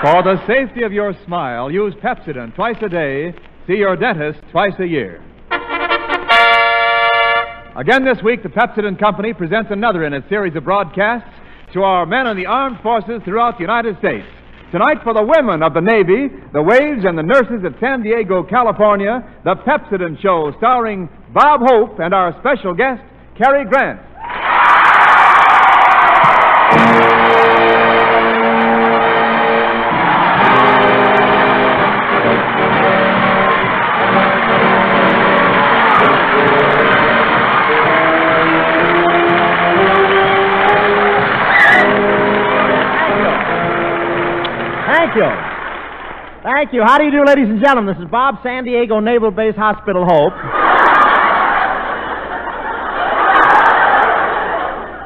For the safety of your smile, use Pepsodent twice a day. See your dentist twice a year. Again this week, the Pepsodent Company presents another in its series of broadcasts to our men in the armed forces throughout the United States. Tonight, for the women of the Navy, the waves, and the nurses at San Diego, California, the Pepsodent Show, starring Bob Hope and our special guest, Cary Grant. Thank you. Thank you. How do you do, ladies and gentlemen? This is Bob San Diego Naval Base Hospital Hope.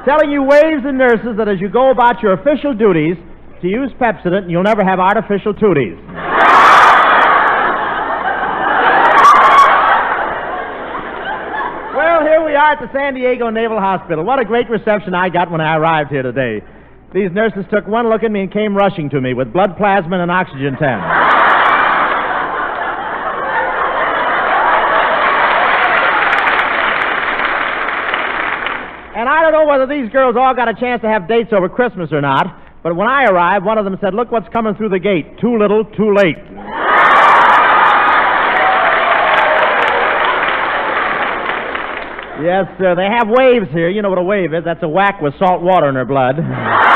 Telling you waves and nurses that as you go about your official duties, to use Pepsodent, you'll never have artificial tooties. well, here we are at the San Diego Naval Hospital. What a great reception I got when I arrived here today. These nurses took one look at me and came rushing to me with blood plasma and an oxygen tent. And I don't know whether these girls all got a chance to have dates over Christmas or not, but when I arrived, one of them said, Look what's coming through the gate. Too little, too late. Yes, sir. They have waves here. You know what a wave is? That's a whack with salt water in her blood.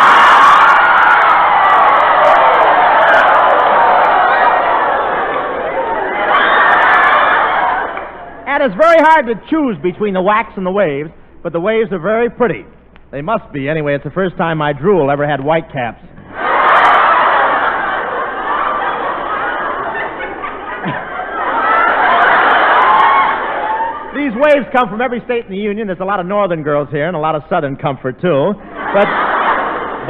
and it's very hard to choose between the wax and the waves, but the waves are very pretty. They must be. Anyway, it's the first time my drool ever had white caps. These waves come from every state in the Union. There's a lot of northern girls here and a lot of southern comfort, too. But,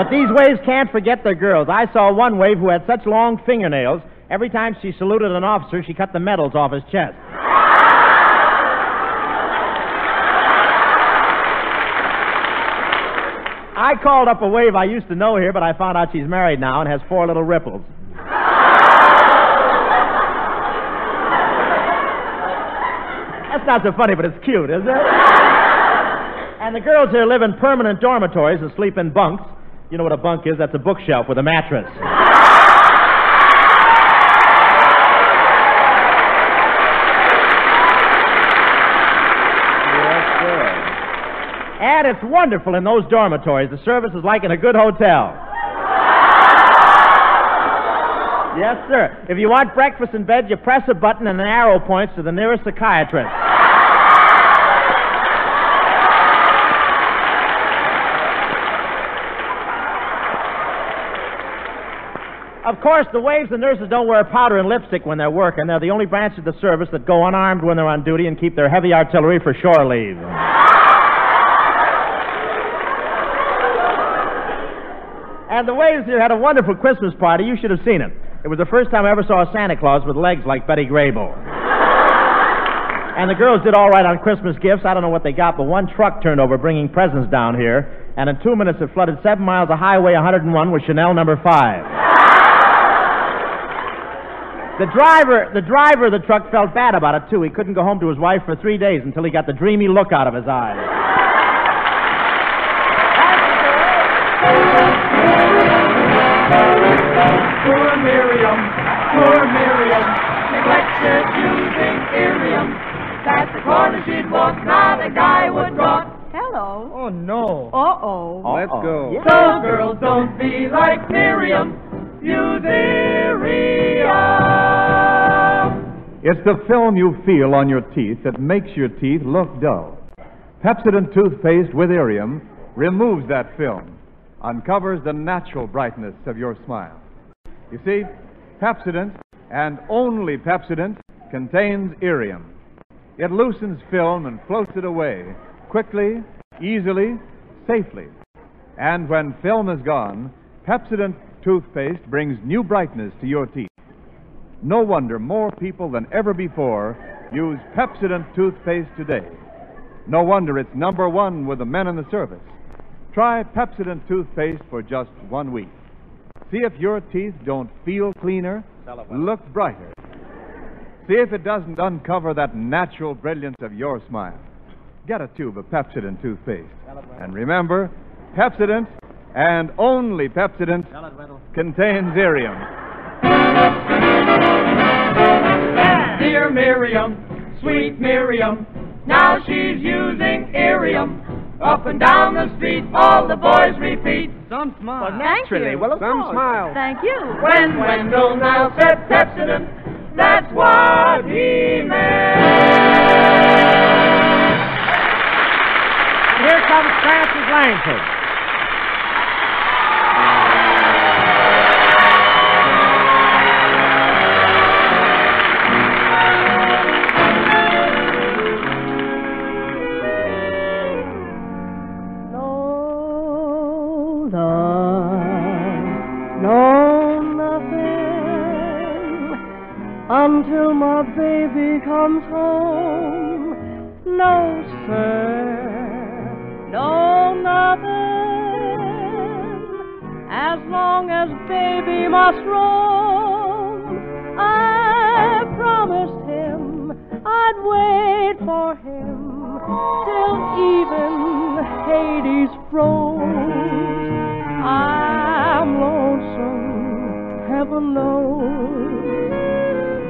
but these waves can't forget their girls. I saw one wave who had such long fingernails, every time she saluted an officer, she cut the medals off his chest. I called up a wave I used to know here, but I found out she's married now and has four little ripples. That's not so funny, but it's cute, is it? and the girls here live in permanent dormitories and sleep in bunks. You know what a bunk is? That's a bookshelf with a mattress. Yes, sir. And it's wonderful in those dormitories. The service is like in a good hotel. Yes, sir. If you want breakfast in bed, you press a button and an arrow points to the nearest psychiatrist. Of course, the waves and nurses don't wear powder and lipstick when they're working. They're the only branch of the service that go unarmed when they're on duty and keep their heavy artillery for shore leave. And the waves here had a wonderful Christmas party. You should have seen it. It was the first time I ever saw a Santa Claus with legs like Betty Grable. and the girls did all right on Christmas gifts. I don't know what they got, but one truck turned over bringing presents down here, and in two minutes it flooded seven miles of Highway 101 with Chanel number five. The driver, the driver of the truck felt bad about it too. He couldn't go home to his wife for three days until he got the dreamy look out of his eyes. Poor Miriam, poor Miriam, neglected using Irium. That's the corner she'd walk, now the guy would walk. Hello. Oh, no. Uh-oh. Let's go. Yeah. So girls don't be like Miriam, use Irium. It's the film you feel on your teeth that makes your teeth look dull. Pepsodent toothpaste with Irium removes that film, uncovers the natural brightness of your smile. You see, Pepsodent, and only Pepsodent, contains Irium. It loosens film and floats it away quickly, easily, safely. And when film is gone, Pepsodent toothpaste brings new brightness to your teeth. No wonder more people than ever before use Pepsodent toothpaste today. No wonder it's number one with the men in the service. Try Pepsodent toothpaste for just one week. See if your teeth don't feel cleaner, Telephone. look brighter. See if it doesn't uncover that natural brilliance of your smile. Get a tube of Pepsodent toothpaste. And remember, Pepsodent and only Pepsodent contains Irium. Dear Miriam, sweet Miriam, now she's using Irium. Up and down the street, all the boys repeat. Some smile. Well, naturally. Well, of Some course. smile. Thank you. When Wendell now said Pepsodent, that's what he meant. And here comes Frances Langford.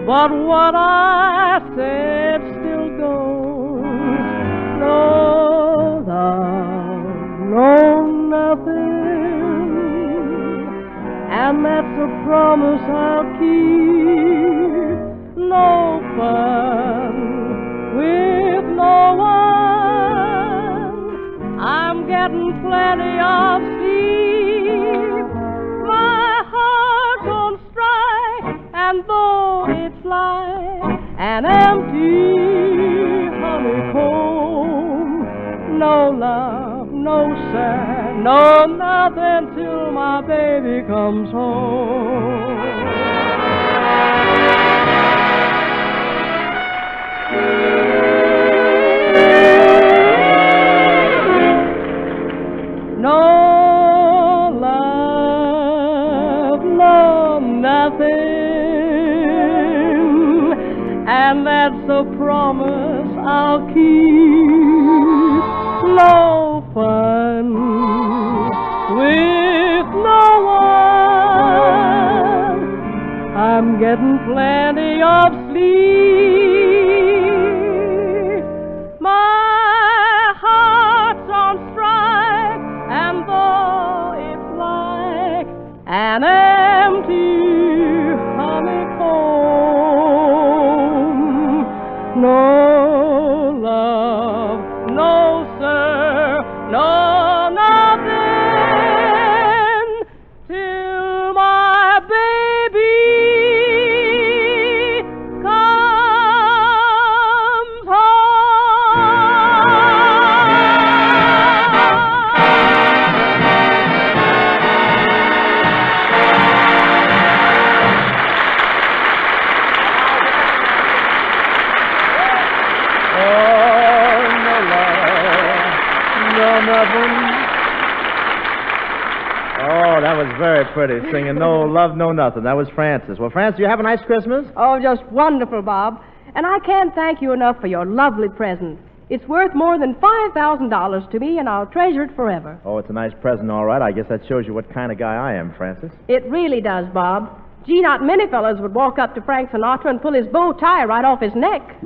But what I said still goes. No love, no nothing. And that's a promise I'll keep. No fun with no one. I'm getting plenty of an empty honeycomb, no love, no sir, no nothing till my baby comes home. No love, no nothing, and that's a promise I'll keep. No fun with no one. I'm getting plenty of pretty, singing No Love, No Nothing. That was Frances. Well, Frances, you have a nice Christmas? Oh, just wonderful, Bob. And I can't thank you enough for your lovely present. It's worth more than $5,000 to me, and I'll treasure it forever. Oh, it's a nice present, all right. I guess that shows you what kind of guy I am, Frances. It really does, Bob. Gee, not many fellows would walk up to Frank Sinatra and pull his bow tie right off his neck.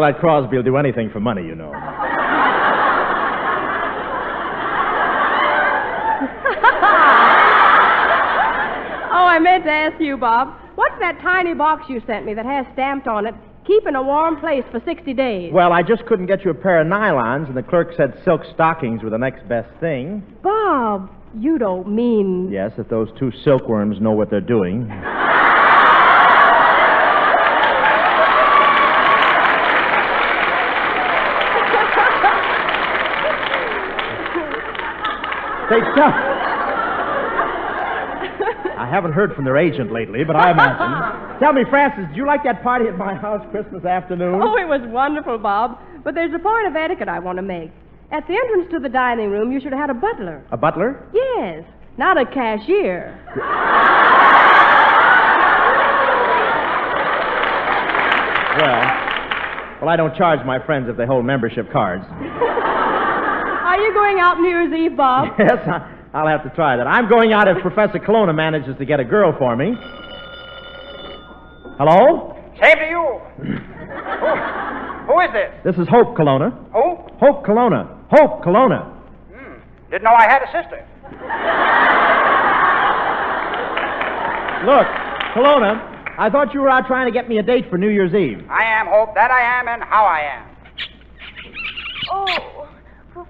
Well, that Crosby will do anything for money, you know. Oh, I meant to ask you, Bob. What's that tiny box you sent me that has stamped on it, keep in a warm place for 60 days? Well, I just couldn't get you a pair of nylons, and the clerk said silk stockings were the next best thing. Bob, you don't mean. Yes, if those two silkworms know what they're doing. They. I haven't heard from their agent lately, but I imagine. Tell me, Frances, did you like that party at my house Christmas afternoon? Oh, it was wonderful, Bob. But there's a point of etiquette I want to make. At the entrance to the dining room, you should have had a butler. A butler? Yes, not a cashier. Well, well, I don't charge my friends if they hold membership cards. Are you going out New Year's Eve, Bob? yes, I, I'll have to try that. I'm going out if Professor Colonna manages to get a girl for me. Hello? Same to you. who, who is this? This is Hope Colonna. Who? Hope Colonna. Hope Colonna. Hmm. Didn't know I had a sister. Look, Colonna, I thought you were out trying to get me a date for New Year's Eve. I am Hope, that I am, and how I am. Oh,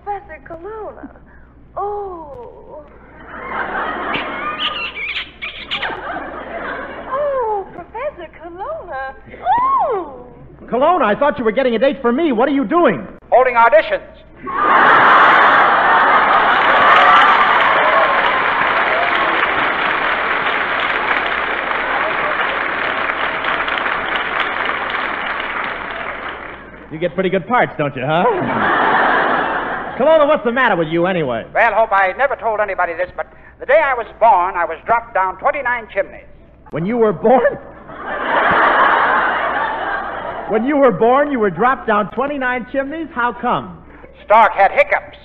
Professor Colonna. Oh. Oh, Professor Colonna. Oh. Colonna, I thought you were getting a date for me. What are you doing? Holding auditions. You get pretty good parts, don't you, huh? Colonna, what's the matter with you anyway? Well, Hope, I never told anybody this, but the day I was born, I was dropped down 29 chimneys. When you were born? when you were born, you were dropped down 29 chimneys? How come? Stark had hiccups.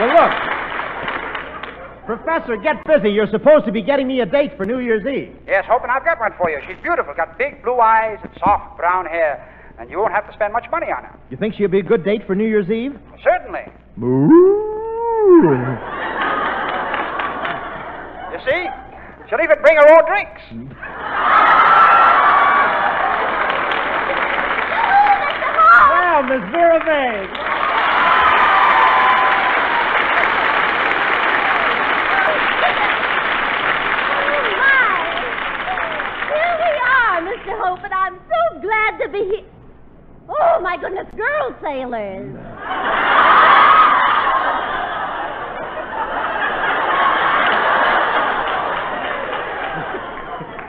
Well, look. Professor, get busy. You're supposed to be getting me a date for New Year's Eve. Yes, Hope, and I've got one for you. She's beautiful, got big blue eyes and soft brown hair, and you won't have to spend much money on her. You think she'll be a good date for New Year's Eve? Certainly. Moo. You see? She'll even bring her own drinks. Hmm. Well, Miss Vera oh, May. Here we are, Mr. Hope, and I'm so glad to be here. My goodness, girl sailors.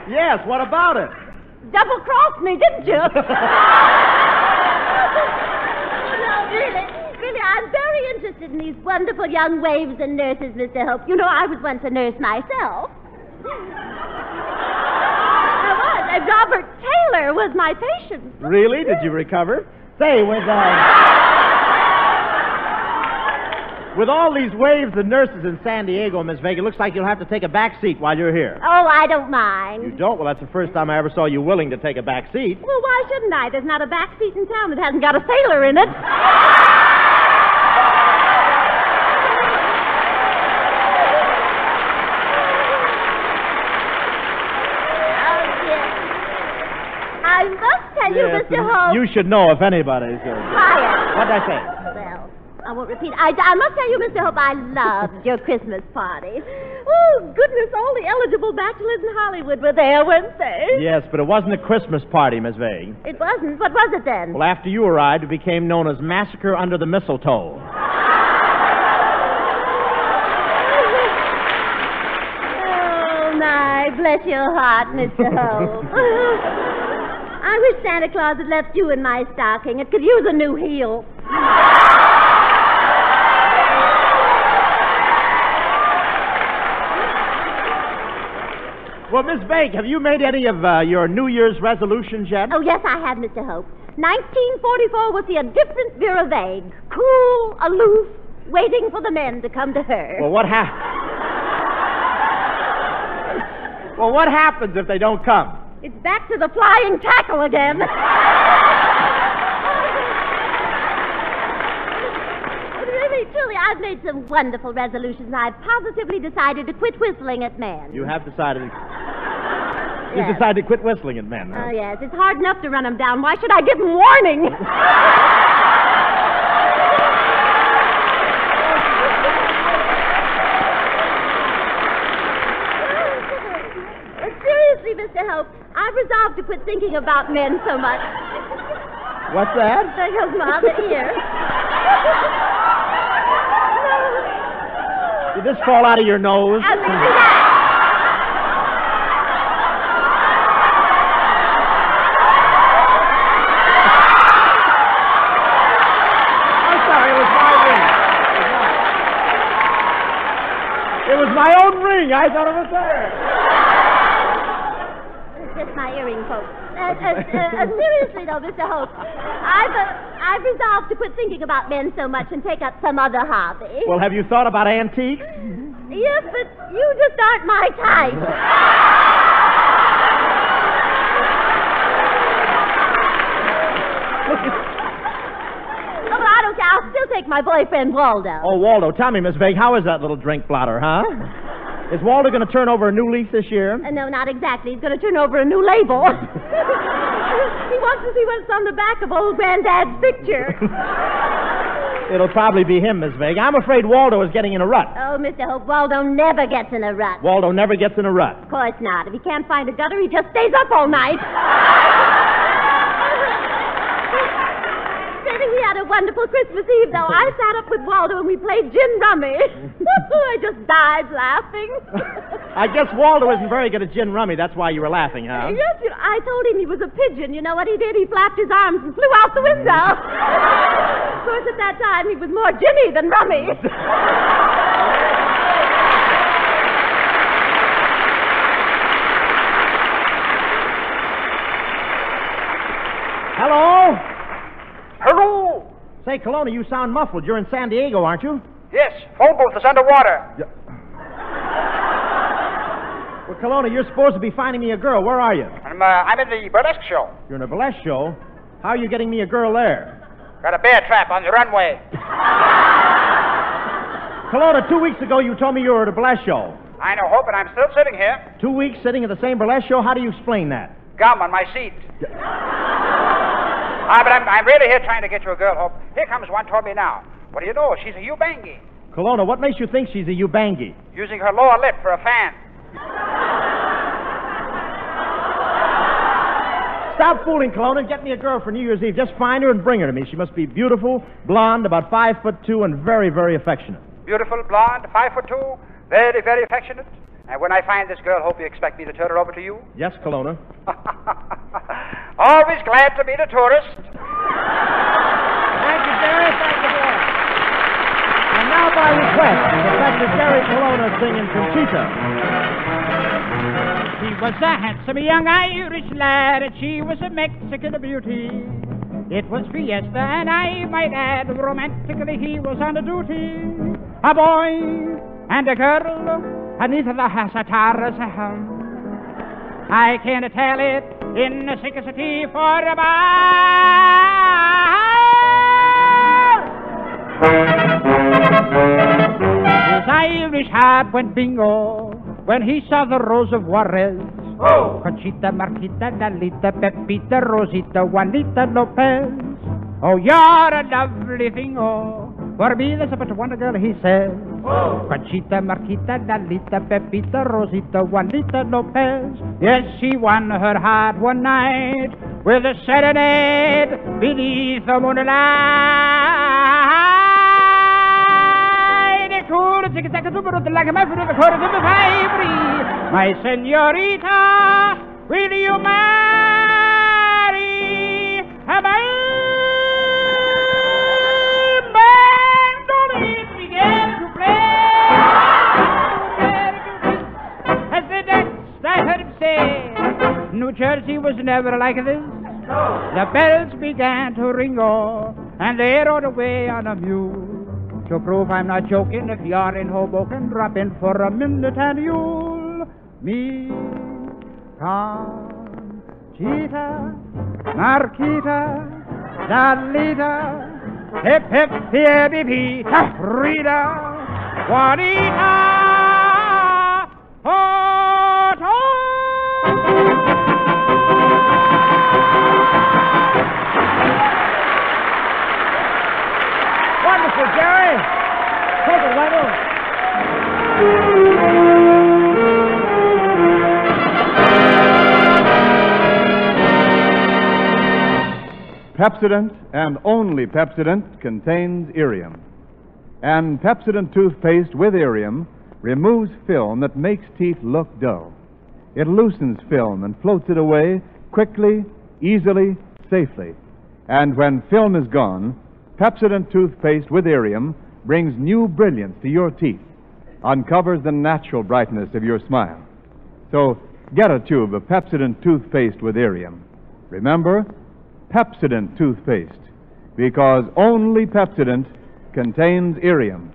Yes, what about it? Double crossed me, didn't you? no, really, really, I'm very interested in these wonderful young waves and nurses, Mr. Hope. You know, I was once a nurse myself. I was. And Robert Taylor was my patient. Really? Did you recover? Say, with uh, with all these waves and nurses in San Diego, Miss Vague, it looks like you'll have to take a back seat while you're here. Oh, I don't mind. You don't? Well, that's the first time I ever saw you willing to take a back seat. Well, why shouldn't I? There's not a back seat in town that hasn't got a sailor in it. Oh, dear. I must tell you, Yes, Mr. and Hope. You should know if anybody should. Quiet. What did I say? Well, I won't repeat. I, I must tell you, Mr. Hope, I loved your Christmas party. Oh, goodness, all the eligible bachelors in Hollywood were there, weren't they? Yes, but it wasn't a Christmas party, Miss Vague. It wasn't. What was it then? Well, after you arrived, it became known as Massacre Under the Mistletoe. Oh, my, bless your heart, Mr. Hope. I wish Santa Claus had left you in my stocking. It could use a new heel. Well, Miss Vague, have you made any of uh, your New Year's resolutions yet? Oh, yes, I have, Mr. Hope. 1944 will see a different Vera Vague. Cool, aloof, waiting for the men to come to her. Well, what hap- Well, what happens if they don't come? It's back to the flying tackle again. But really, truly, I've made some wonderful resolutions. I've positively decided to quit whistling at men. You have decided. You Yes. decided to quit whistling at men. huh? Oh, yes. It's hard enough to run them down. Why should I give them warning? Uh, Seriously, Mr. Hope, I've resolved to quit thinking about men so much. What's that? There goes my other ear. Did this fall out of your nose? I'll give you that. I'm sorry, it was my ring. It was my own ring. I thought it was there. It's just my earring. Uh, uh, seriously, though, Mr. Hope, I've, uh, I've resolved to quit thinking about men so much and take up some other hobby. Well, have you thought about antiques? Yes, but you just aren't my type. Oh, but I don't care. I'll still take my boyfriend Waldo. Oh, Waldo, tell me, Miss Vague, how is that little drink blotter, huh? Is Waldo going to turn over a new leaf this year? Uh, no, not exactly. He's going to turn over a new label. he wants to see what's on the back of old Granddad's picture. It'll probably be him, Miss Vague. I'm afraid Waldo is getting in a rut. Oh, Mr. Hope, Waldo never gets in a rut. Waldo never gets in a rut. Of course not. If he can't find a gutter, he just stays up all night. Say, he had a wonderful Christmas Eve, though. I sat up with Waldo and we played gin rummy. I just died laughing. I guess Waldo isn't very good at gin rummy. That's why you were laughing, huh? Yes, you know, I told him he was a pigeon. You know what he did? He flapped his arms and flew out the window. Mm. of course, at that time, he was more Jimmy than Rummy. Hello? Say, Colonna, you sound muffled. You're in San Diego, aren't you? Yes, phone booth is underwater. Well, Colonna, you're supposed to be finding me a girl. Where are you? I'm, uh, I'm in the burlesque show. You're in a burlesque show. How are you getting me a girl there? Got a bear trap on the runway. Colonna, two weeks ago you told me you were at a burlesque show. I know Hope, and I'm still sitting here, Two weeks sitting at the same burlesque show? How do you explain that? gum on my seat. Ah, but I'm, I'm really here trying to get you a girl, Hope. Here comes one toward me now. What do you know? She's a Ubangi, Colonna, what makes you think she's a Ubangi? using her lower lip for a fan. Stop fooling, Colonna. Get me a girl for New Year's Eve. Just find her and bring her to me. She must be beautiful, blonde, about five foot two, and very, very affectionate. Beautiful, blonde, five foot two, very, very affectionate. And when I find this girl, Hope, you expect me to turn her over to you? Yes, Colonna. Always glad to meet a tourist. Thank you, Jerry. Thank you, boy. And now, by request, Professor Jerry Colonna singing Conchita. He was a handsome young Irish lad, and she was a Mexican beauty. It was fiesta, and I might add, romantically he was on a duty. A boy and a girl, beneath the Hasataras hum. I can't tell it in the city for a His Irish heart went bingo when he saw the Rose of Juarez. Oh! Conchita, Marquita, Lalita, Pepita, Rosita, Juanita Lopez. Oh, you're a lovely thing, oh. For me, there's but one girl, he says. Oh! Conchita, Marquita, Lalita, Pepita, Rosita, Juanita Lopez. Yes, she won her heart one night with a serenade beneath the moonlight. Cool, tic tac, super, like my foot, the quarter of the five. My senorita, will you marry Jersey was never like this. The bells began to ring, oh, and they rode away on a mule. To prove I'm not joking, if you're in Hoboken, drop in for a minute and you'll meet Conchita, Marquita, Dalita, hip hip be Rita, Juanita, Pepsodent and only Pepsodent contains Irium. And Pepsodent toothpaste with Irium removes film that makes teeth look dull. It loosens film and floats it away quickly, easily, safely. And when film is gone, Pepsodent toothpaste with Irium brings new brilliance to your teeth, uncovers the natural brightness of your smile. So get a tube of Pepsodent toothpaste with Irium. Remember, Pepsodent toothpaste, because only Pepsodent contains Irium.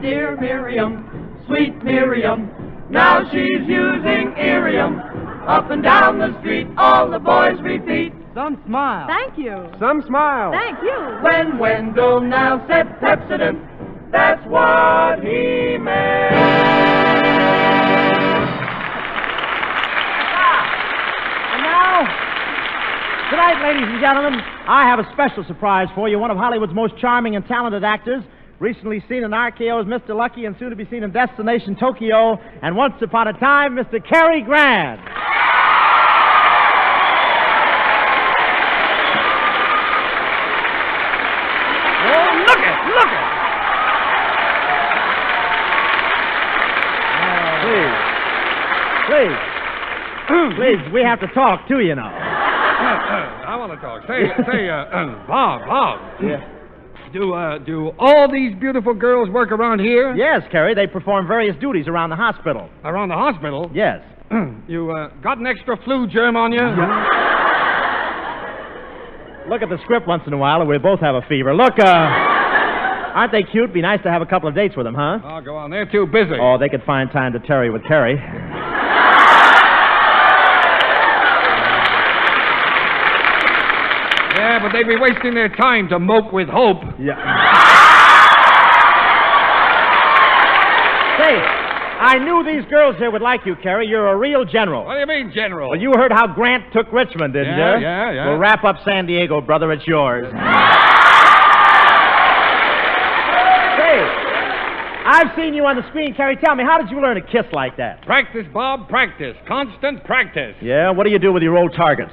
Dear Miriam, sweet Miriam, now she's using Irium. Up and down the street, all the boys repeat. Some smile. Thank you. Some smile. Thank you. When Wendell now said Pepsodent, that's what he meant. Tonight, ladies and gentlemen, I have a special surprise for you. One of Hollywood's most charming and talented actors, recently seen in RKO's Mr. Lucky and soon to be seen in Destination Tokyo, and once upon a time, Mr. Cary Grant. Oh, look it, look it. Please. Please. Please, we have to talk too, you know. I want to talk. Say, say, uh, Bob, Bob. Yeah. Do, uh, do all these beautiful girls work around here? Yes, Cary, they perform various duties around the hospital. Around the hospital? Yes. you, uh, got an extra flu germ on you? Look at the script once in a while, and we both have a fever. Look, uh, aren't they cute? Be nice to have a couple of dates with them, huh? Oh, go on. They're too busy. Oh, they could find time to tarry with Cary. Yeah, but they'd be wasting their time to mope with hope. Yeah. Say, I knew these girls here would like you, Cary. You're a real general. What do you mean, General? Well, you heard how Grant took Richmond, didn't Yeah, you? yeah, yeah. Well, wrap up San Diego, brother. It's yours. Say, I've seen you on the screen, Cary. Tell me, how did you learn to kiss like that? Practice, Bob, practice. Constant practice. Yeah, what do you do with your old targets?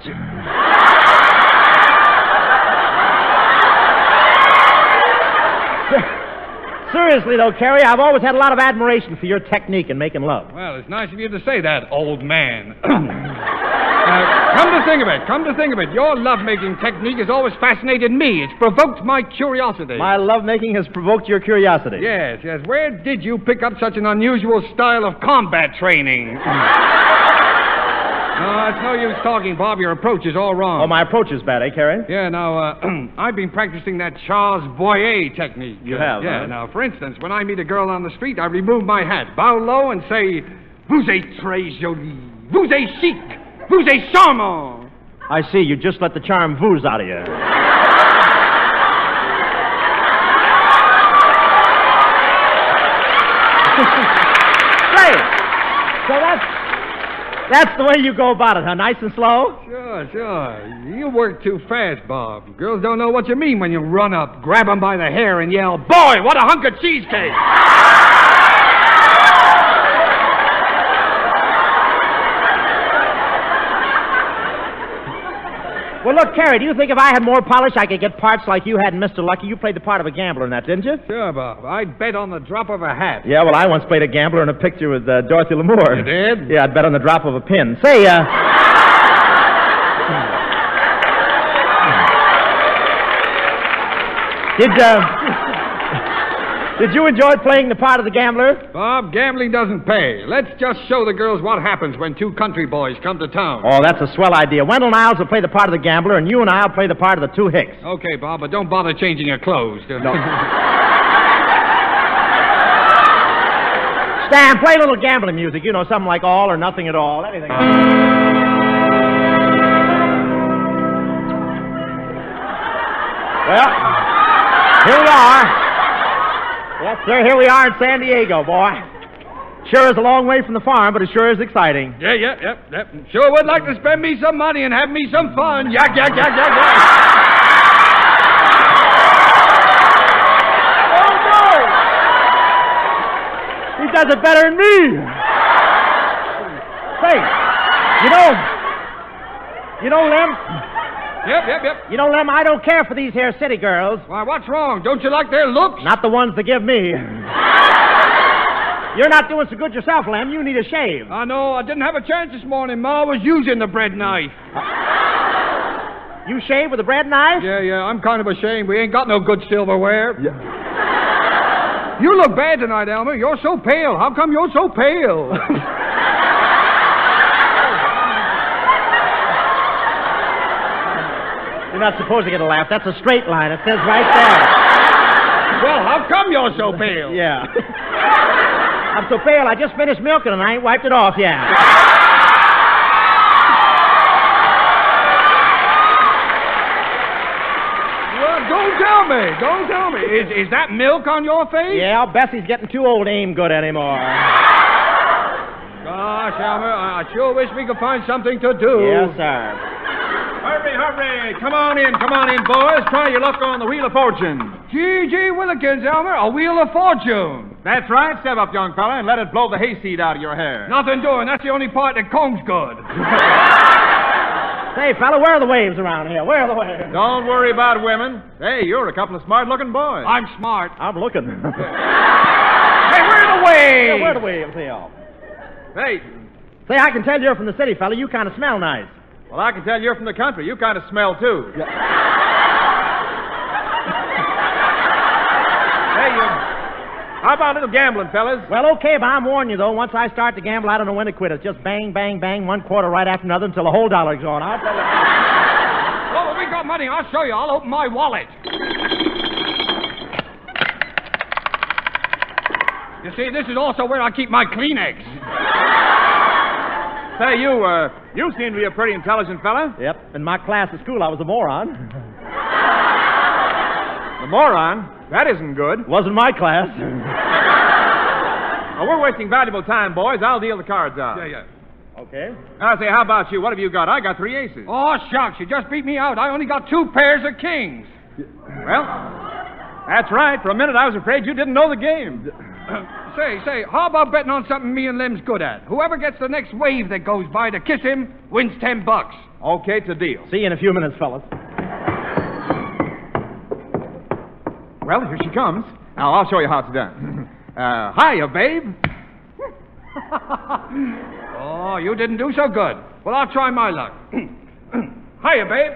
Seriously, though, Cary, I've always had a lot of admiration for your technique in making love. Well, it's nice of you to say that, old man. uh, come to think of it, come to think of it, your lovemaking technique has always fascinated me. It's provoked my curiosity. My lovemaking has provoked your curiosity. Yes, yes. Where did you pick up such an unusual style of combat training? no, it's no use talking, Bob. Your approach is all wrong. Oh, my approach is bad, eh, Cary? Yeah, now, uh, I've been practicing that Charles Boyer technique. You have, Yeah, huh? now, for instance, when I meet a girl on the street, I remove my hat, bow low, and say, Vous êtes très jolie. Vous êtes chic. Vous êtes charmant. I see. You just let the charm ooze out of you. Great. So that's that's the way you go about it, huh? Nice and slow. Sure, sure. You work too fast, Bob. Girls don't know what you mean when you run up, grab 'em by the hair, and yell, Boy, what a hunk of cheesecake! Well, look, Cary, do you think if I had more polish, I could get parts like you had in Mr. Lucky? You played the part of a gambler in that, didn't you? Sure, Bob. I'd bet on the drop of a hat. Yeah, well, I once played a gambler in a picture with uh, Dorothy Lamour. You did? Yeah, I'd bet on the drop of a pin. Say, uh. did, uh. Did you enjoy playing the part of the gambler? Bob, gambling doesn't pay. Let's just show the girls what happens when two country boys come to town. Oh, that's a swell idea. Wendell Niles will play the part of the gambler, and you and I'll play the part of the two Hicks. Okay, Bob, but don't bother changing your clothes. No. Stan, play a little gambling music. You know, something like all or nothing at all. Anything. Well, here we are. Yes, sir, here we are in San Diego, boy. Sure is a long way from the farm, but it sure is exciting. yeah, yeah, yeah, yeah. Sure would like to spend me some money and have me some fun. Yak, yak, yak, yak, yak. He does it better than me. Say, you know, you know, Lem, Yep, yep, yep. You know, Lem, I don't care for these here city girls. Why, what's wrong? Don't you like their looks? Not the ones that give me. You're not doing so good yourself, Lem. You need a shave. I know. I didn't have a chance this morning. Ma was using the bread knife. You shave with a bread knife? Yeah, yeah. I'm kind of ashamed. We ain't got no good silverware. Yeah. You look bad tonight, Elmer. You're so pale. How come you're so pale? You're not supposed to get a laugh. That's a straight line. It says right there. well, how come you're so pale? Yeah. I'm so pale, I just finished milking and I ain't wiped it off yet. Well, don't tell me. Don't tell me. Is, is that milk on your face? Yeah, Bessie's getting too old to aim good anymore. Gosh, Elmer, I I sure wish we could find something to do. Yes, sir. Hurry, hurry. Come on in, come on in, boys. Try your luck on the Wheel of Fortune. Gee, gee, Willikins, Elmer, a wheel of fortune. That's right. Step up, young fella, and let it blow the hayseed out of your hair. Nothing doing. That's the only part that combs good. Say, fella, where are the waves around here? Where are the waves? Don't worry about women. Hey, you're a couple of smart-looking boys. I'm smart. I'm looking. Hey, where are the waves? Yeah, where are the waves here? Hey, Say, I can tell you're from the city, fella. You kind of smell nice. Well, I can tell you're from the country. You kind of smell, too. hey, you... How about a little gambling, fellas? Well, okay, but I'm warning you, though. Once I start to gamble, I don't know when to quit. It's just bang, bang, bang, one quarter right after another until the whole dollar's gone. I'll tell you. Well, we got money, I'll show you. I'll open my wallet. You see, this is also where I keep my Kleenex. Say, you, uh, you seem to be a pretty intelligent fella. Yep. In my class at school, I was a moron. The moron. That isn't good. Wasn't my class. Well, we're wasting valuable time, boys. I'll deal the cards out. Yeah, yeah. okay. I say, how about you? What have you got? I got three aces. Oh, shucks, you just beat me out. I only got two pairs of kings. Well, that's right. For a minute, I was afraid you didn't know the game. Say, say, how about betting on something me and Lem's good at? Whoever gets the next wave that goes by to kiss him wins ten bucks. Okay, it's a deal. See you in a few minutes, fellas. Well, here she comes. Now, I'll show you how it's done. Uh, hiya, babe. Oh, you didn't do so good. Well, I'll try my luck. Hiya, babe.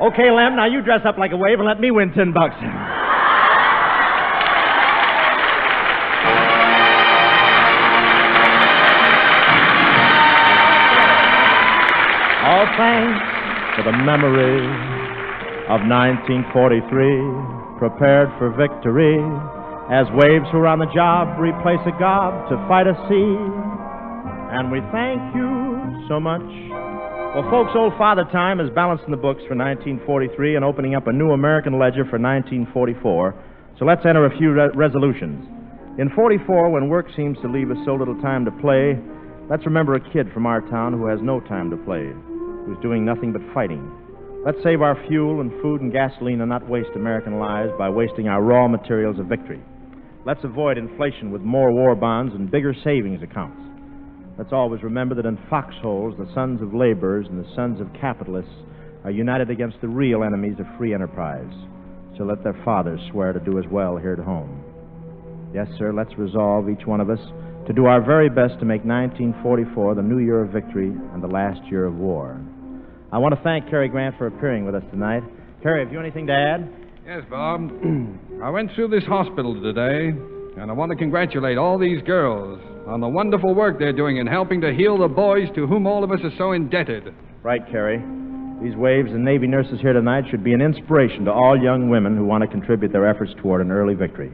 Okay, Lem, now you dress up like a wave and let me win ten bucks. Thanks to the memory of 1943, prepared for victory, as waves who are on the job replace a gob to fight a sea. And we thank you so much. Well, folks, old Father Time is balancing the books for 1943 and opening up a new American ledger for 1944. So let's enter a few re- resolutions. In 44, when work seems to leave us so little time to play, let's remember a kid from our town who has no time to play, who's doing nothing but fighting. Let's save our fuel and food and gasoline and not waste American lives by wasting our raw materials of victory. Let's avoid inflation with more war bonds and bigger savings accounts. Let's always remember that in foxholes, the sons of laborers and the sons of capitalists are united against the real enemies of free enterprise. So let their fathers swear to do as well here at home. Yes, sir, let's resolve, each one of us, to do our very best to make 1944 the new year of victory and the last year of war. I want to thank Cary Grant for appearing with us tonight. Cary, have you anything to add? Yes, Bob. I went through this hospital today, and I want to congratulate all these girls on the wonderful work they're doing in helping to heal the boys to whom all of us are so indebted. Right, Cary. These waves and Navy nurses here tonight should be an inspiration to all young women who want to contribute their efforts toward an early victory.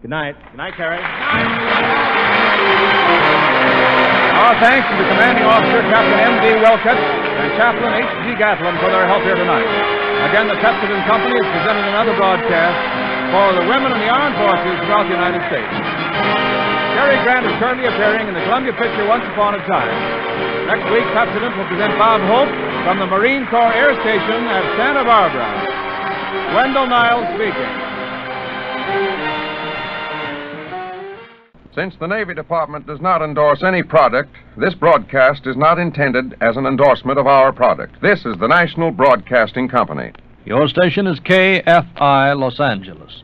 Good night. Good night, Cary. Our thanks to the commanding officer, Captain M.D. Welcott, and Chaplain H.G. Gatlin for their help here tonight. Again, the Pepsi Company has presented another broadcast for the women in the armed forces throughout the United States. Cary Grant is currently appearing in the Columbia picture Once Upon a Time. Next week, Pepsodent will present Bob Hope from the Marine Corps Air Station at Santa Barbara. Wendell Niles speaking. Since the Navy Department does not endorse any product, this broadcast is not intended as an endorsement of our product. This is the National Broadcasting Company. Your station is KFI Los Angeles.